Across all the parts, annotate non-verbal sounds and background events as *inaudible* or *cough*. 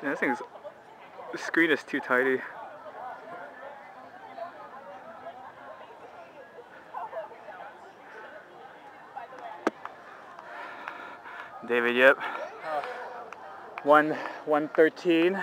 Dude, this thing's... The screen is too tidy. David, yep. Uh, One, 113.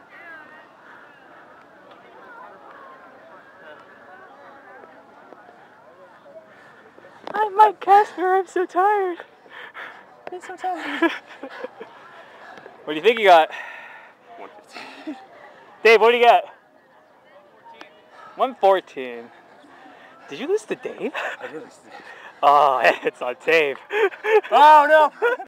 I'm Mike Casper, I'm so tired. I'm so tired. *laughs* what do you think you got? 115. Dave, what do you got? 114. Did you lose to Dave? I did. *laughs* Oh, *laughs* it's on tape. Oh no!